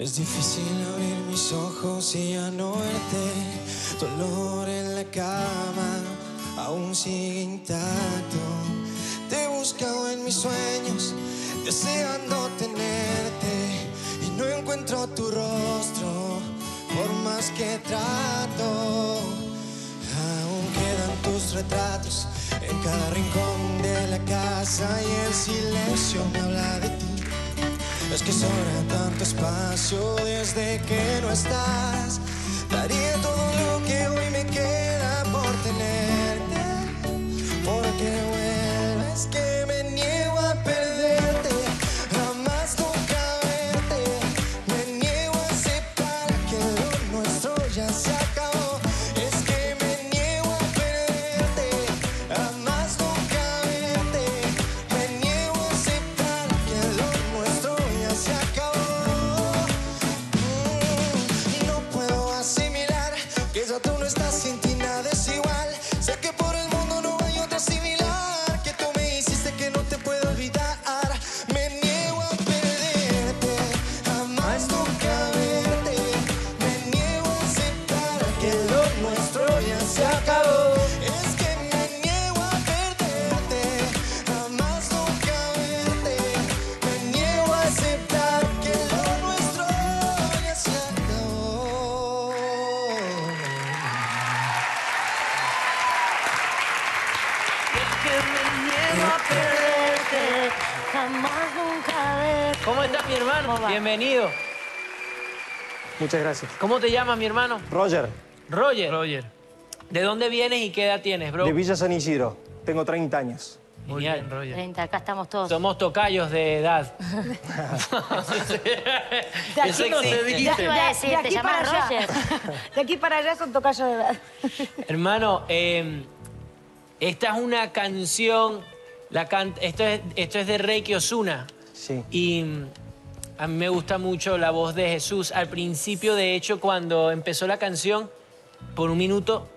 Es difícil abrir mis ojos y ya no verte. Dolor en la cama aún sigue intacto. Te he buscado en mis sueños, deseando tenerte. Y no encuentro tu rostro, por más que trato. Aún quedan tus retratos en cada rincón de la casa y el silencio me habla de ti. Es que sobra tanto espacio desde que no estás. Daría que ya tú Jamás nunca ver. ¿Cómo estás, mi hermano? Bienvenido. Muchas gracias. ¿Cómo te llamas, mi hermano? Roger, Roger. Roger. ¿De dónde vienes y qué edad tienes, bro? de Villa San Isidro. Tengo 30 años. Muy Genial. bien, Roger. 30, acá estamos todos. Somos tocayos de edad. Eso no se Ya dice. te iba a decir, de ¿te aquí llamas para allá. Roger? De aquí para allá son tocayos de edad. Hermano, eh, esta es una canción. La can- esto, es, esto es de Reiki Osuna. Sí. Y mm, a mí me gusta mucho la voz de Jesús. Al principio, de hecho, cuando empezó la canción, por un minuto,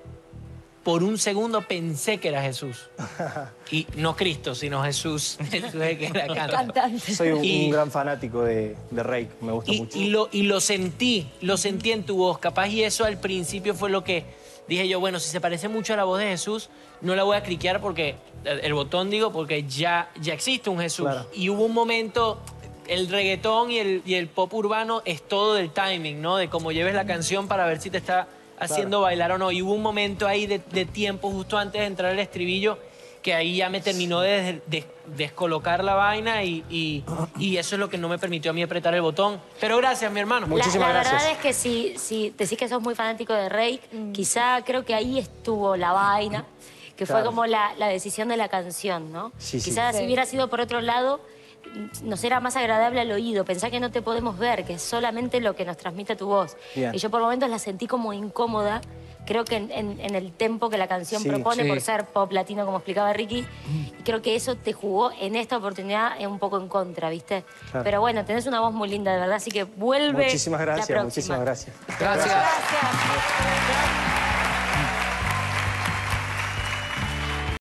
por un segundo pensé que era Jesús. Y no Cristo, sino Jesús. Jesús es el que la canta. Cantante. Soy un, Y- un gran fanático de, de Reik. Me gusta Y, mucho. y lo, y lo sentí, lo sentí en tu voz. Capaz y eso al principio fue lo que dije yo, bueno, si se parece mucho a la voz de Jesús, no la voy a cliquear porque, el el botón digo, porque ya, ya existe un Jesús. Claro. Y hubo un momento, el reggaetón y el, y el pop urbano es todo del timing, ¿no? De cómo lleves la canción para ver si te está haciendo bailar o no. Y hubo un momento ahí de, de tiempo justo antes de entrar el estribillo que ahí ya me terminó de, de- descolocar la vaina y, y- y eso es lo que no me permitió a mí apretar el botón. Pero gracias, mi hermano. La- Muchísimas la, gracias. verdad es que si, si decís que sos muy fanático de Rey, quizá creo que ahí estuvo la vaina, que fue Claro. como la, la decisión de la canción, ¿no? Sí, sí. quizá si Sí. hubiera sido por otro lado, nos era más agradable al oído. Pensá que no te podemos ver, que es solamente lo que nos transmite tu voz. Bien. Y yo por momentos la sentí como incómoda. Creo que en, en- en el tempo que la canción Sí, propone, sí. por ser pop latino, como explicaba Ricky, y creo que eso te jugó en esta oportunidad un poco en contra, ¿viste? Claro. Pero bueno, tenés una voz muy linda, de verdad, así que vuelve. Muchísimas gracias, muchísimas gracias. Gracias. Gracias.